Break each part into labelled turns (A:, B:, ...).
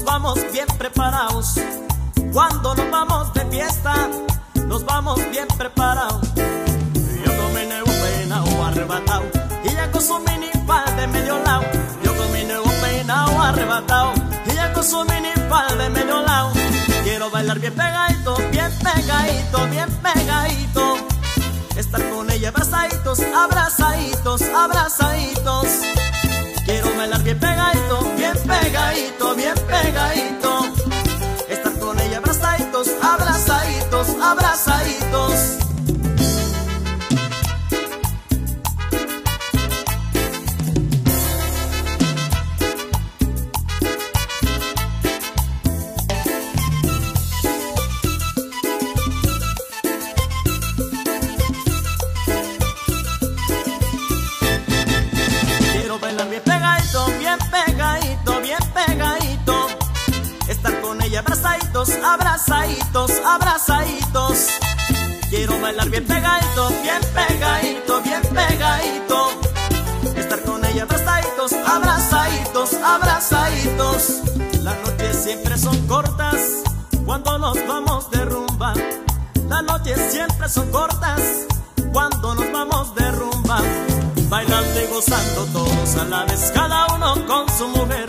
A: nos vamos bien preparados. Cuando nos vamos de fiesta, nos vamos bien preparados. Yo mi nuevo peinado arrebatado y ya con su mini de medio lado. Yo mi nuevo peinado arrebatado y ya con su mini de medio lado. Quiero bailar bien pegadito, bien pegadito, bien pegadito. Estar con ella abrazaditos, abrazaditos, abrazaditos. Quiero bailar bien pegadito, pegadito, bien pegadito. Abrazaditos, abrazaditos. Quiero bailar bien pegadito, bien pegadito, bien pegadito. Estar con ella abrazaditos, abrazaditos, abrazaditos. Las noches siempre son cortas cuando nos vamos de rumba. Las noches siempre son cortas cuando nos vamos de rumba. Bailando y gozando todos a la vez, cada uno con su mujer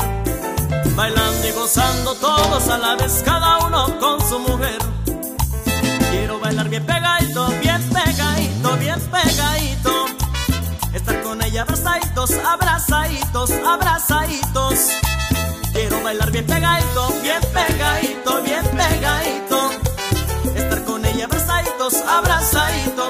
A: bailando gozando todos a la vez, cada uno con su mujer. Quiero bailar bien pegadito, bien pegadito, bien pegadito. Estar con ella abrazaditos, abrazaditos, abrazaditos. Quiero bailar bien pegadito, bien pegadito, bien pegadito. Estar con ella abrazaditos, abrazaditos.